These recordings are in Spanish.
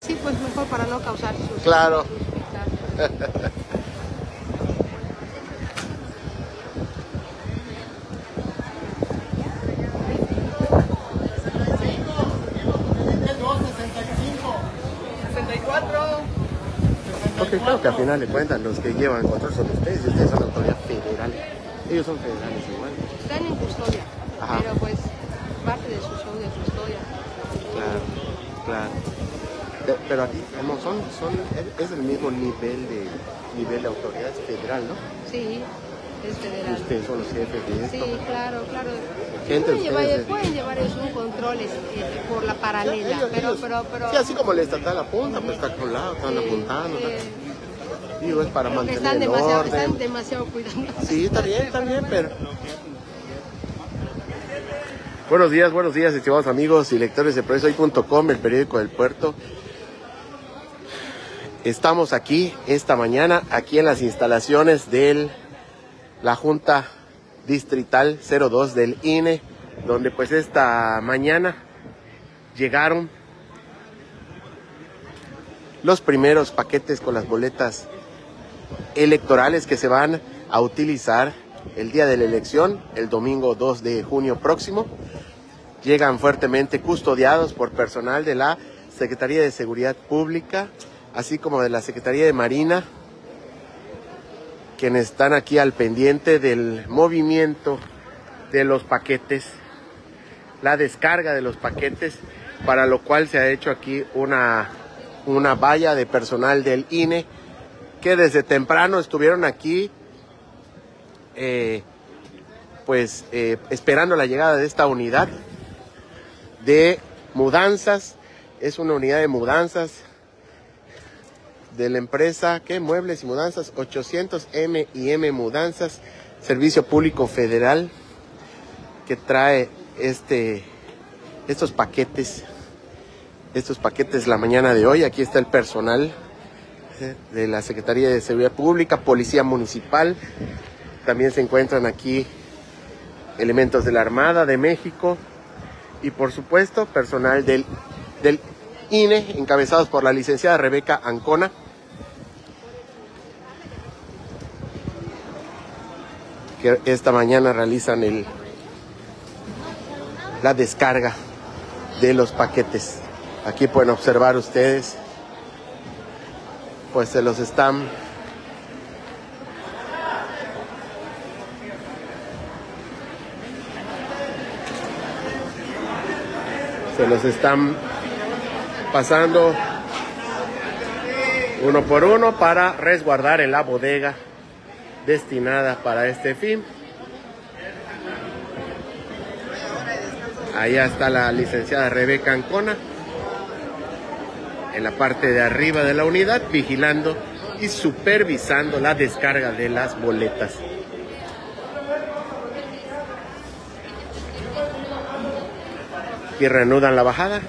Sí, pues mejor para no causar sus... Claro. Porque claro que al final de cuentas los que llevan control son ustedes y ustedes son autoridad federal. Ellos son federales igual. Están en custodia, Ajá. pero pues parte de su show de custodia. Claro, claro. Pe- Pero aquí como son, son, es el mismo nivel de nivel de autoridad es federal, ¿no? Sí, es federal. Ustedes son los jefes de esto. Sí, claro, claro. Gente, pueden, llevar, pueden llevar es un control este, por la paralela, Ellos- pero, ellos- pero, pero... Sí, así como el estatal apunta, pues está con lado, están apuntando. Digo, es para mantener están el demasiado, orden. están demasiado cuidando. Sí, está bien, está bien, pero... Buenos días, buenos días, estimados amigos y lectores de Hoy.com, el periódico del puerto. Estamos aquí esta mañana, aquí en las instalaciones de la Junta Distrital 02 del INE, donde pues esta mañana llegaron los primeros paquetes con las boletas electorales que se van a utilizar el día de la elección, el domingo 2 de junio próximo. Llegan fuertemente custodiados por personal de la Secretaría de Seguridad Pública, así como de la Secretaría de Marina, quienes están aquí al pendiente del movimiento de los paquetes, la descarga de los paquetes, para lo cual se ha hecho aquí una, una valla de personal del INE que desde temprano estuvieron aquí, eh, pues eh, esperando la llegada de esta unidad de mudanzas. Es una unidad de mudanzas de la empresa que Muebles y Mudanzas 800 M y M Mudanzas, Servicio Público Federal, que trae este estos paquetes, estos paquetes la mañana de hoy. Aquí está el personal de la Secretaría de Seguridad Pública, Policía Municipal. También se encuentran aquí elementos de la Armada de México y por supuesto personal del, del INE, encabezados por la licenciada Rebeca Ancona. Que esta mañana realizan el, la descarga de los paquetes. Aquí pueden observar ustedes pues se los están se los están pasando uno por uno para resguardar en la bodega destinada para este fin. Allá está la licenciada Rebeca Ancona en la parte de arriba de la unidad, vigilando y supervisando la descarga de las boletas. Y reanudan la bajada.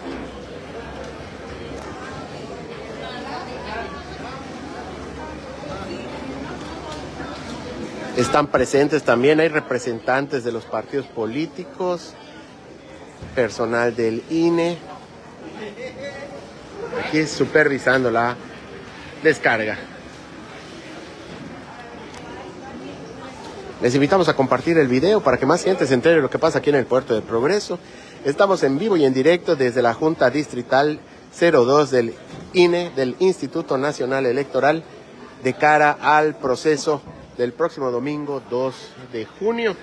Están presentes también, hay representantes de los partidos políticos, personal del INE, aquí supervisando la descarga. Les invitamos a compartir el video para que más gente se entere de lo que pasa aquí en el Puerto de Progreso. Estamos en vivo y en directo desde la Junta Distrital 02 del INE, del Instituto Nacional Electoral, de cara al proceso del próximo domingo 2 de junio.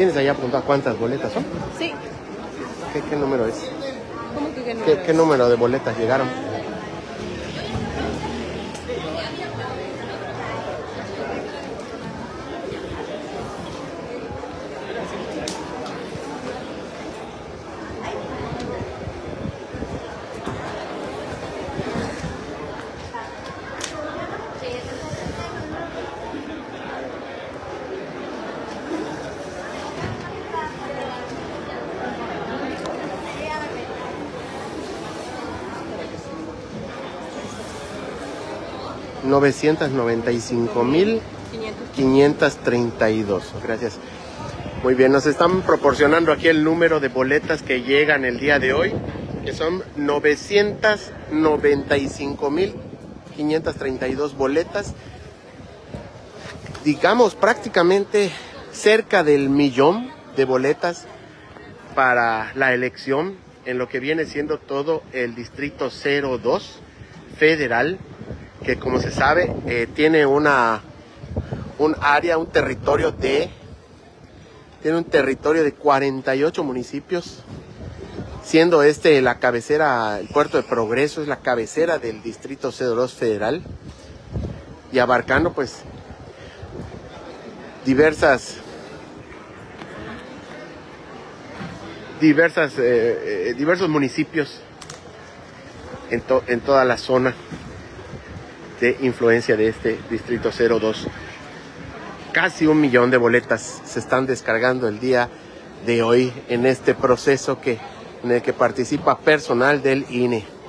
¿Tienes allá apuntado cuántas boletas son? Sí, ¿Qué, qué número es? ¿cómo que ¿Tú qué ¿Qué, número qué es? número de boletas llegaron? $995,532. 500. Gracias. Muy bien, nos están proporcionando aquí el número de boletas que llegan el día de hoy, que son 995.532 boletas. Digamos prácticamente cerca del millón de boletas para la elección en lo que viene siendo todo el distrito 02 federal, que como se sabe eh, tiene una un área, un territorio de tiene un territorio de 48 municipios, siendo este la cabecera, el puerto de Progreso es la cabecera del distrito 02 federal y abarcando pues diversas diversas eh, eh, diversos municipios en, to- en toda la zona de influencia de este distrito 02 casi un millón de boletas se están descargando el día de hoy en este proceso que, en el que participa personal del. INE.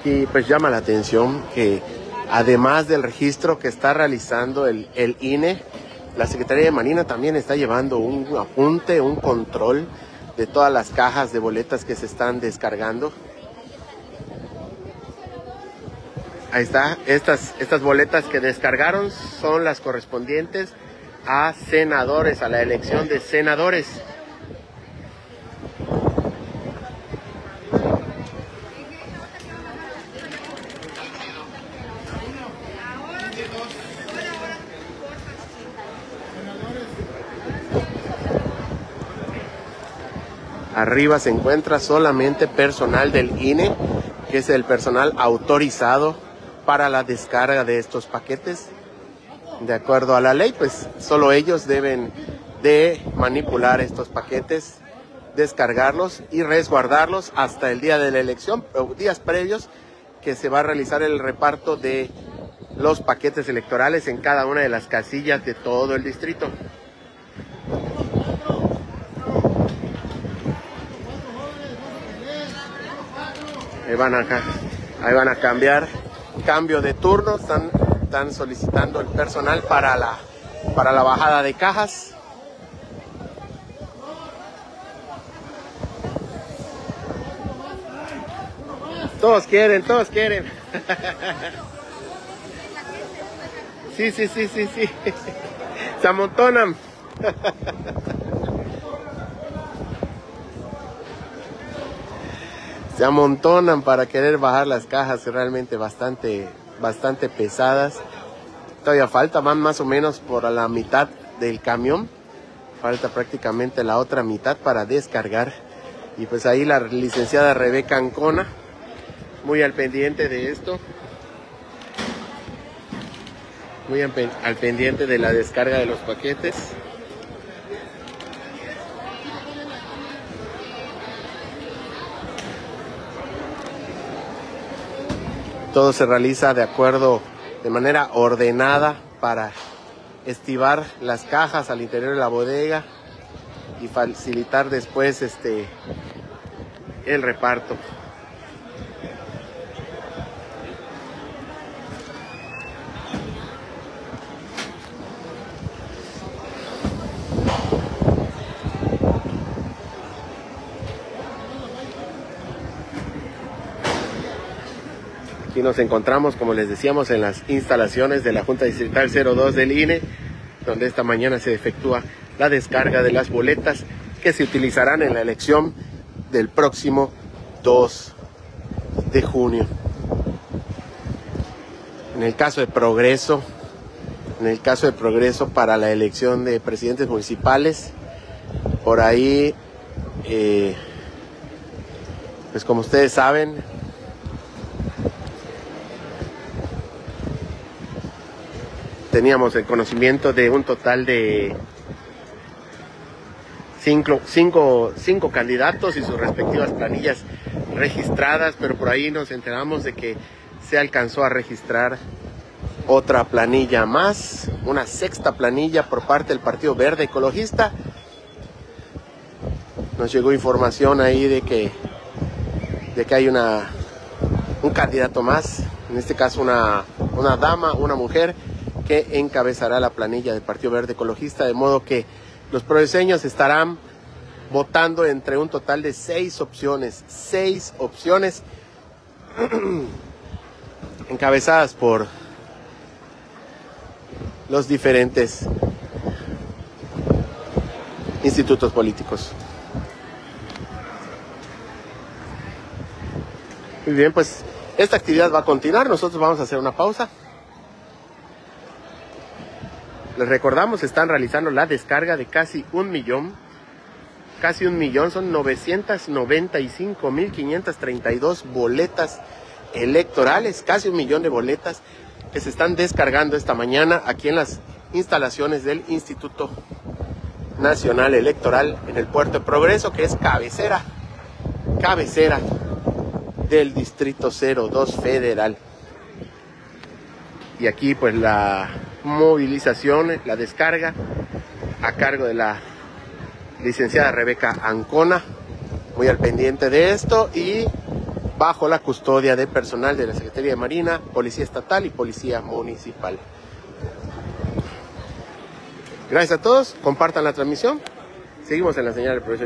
Aquí pues llama la atención que además del registro que está realizando el, el INE, la Secretaría de Marina también está llevando un apunte, un control de todas las cajas de boletas que se están descargando. Ahí está, estas, estas boletas que descargaron son las correspondientes a senadores, a la elección de senadores. Arriba se encuentra solamente personal del INE, que es el personal autorizado para la descarga de estos paquetes. De acuerdo a la ley, pues solo ellos deben de manipular estos paquetes, descargarlos y resguardarlos hasta el día de la elección, o días previos que se va a realizar el reparto de los paquetes electorales en cada una de las casillas de todo el distrito. Van a, ca- ahí van a cambiar, cambio de turno, están, están solicitando el personal para la, para la bajada de cajas. Todos quieren, todos quieren. Sí, sí, sí, sí, sí. Se amontonan. se amontonan para querer bajar las cajas realmente bastante bastante pesadas. Todavía falta van más o menos por la mitad del camión. Falta prácticamente la otra mitad para descargar. Y pues ahí la licenciada Rebeca Ancona muy al pendiente de esto. Muy al pen- al pendiente de la descarga de los paquetes Todo se realiza de acuerdo, de manera ordenada para estivar las cajas al interior de la bodega y facilitar después este el reparto. Aquí nos encontramos, como les decíamos, en las instalaciones de la Junta Distrital 02 del INE, donde esta mañana se efectúa la descarga de las boletas que se utilizarán en la elección del próximo 2 de junio. En el caso de Progreso, en el caso de Progreso para la elección de presidentes municipales, por ahí, eh, pues como ustedes saben, teníamos el conocimiento de un total de cinco, cinco, cinco, candidatos y sus respectivas planillas registradas, pero por ahí nos enteramos de que se alcanzó a registrar otra planilla más, una sexta planilla por parte del Partido Verde Ecologista. Nos llegó información ahí de que, de que hay una, un candidato más, en este caso una, una dama, una mujer, que encabezará la planilla del Partido Verde Ecologista, de modo que los progreseños estarán votando entre un total de seis opciones, seis opciones encabezadas por los diferentes institutos políticos. Muy bien, pues esta actividad va a continuar. Nosotros vamos a hacer una pausa. Les recordamos, están realizando la descarga de casi un millón, casi un millón, son 995.532 boletas electorales, casi un millón de boletas que se están descargando esta mañana aquí en las instalaciones del Instituto Nacional Electoral en el Puerto de Progreso, que es cabecera, cabecera del Distrito 02 Federal. Y aquí pues la movilización, la descarga a cargo de la licenciada Rebeca Ancona, muy al pendiente de esto y bajo la custodia de personal de la Secretaría de Marina, Policía Estatal y Policía Municipal. Gracias a todos, compartan la transmisión. Seguimos en la señal de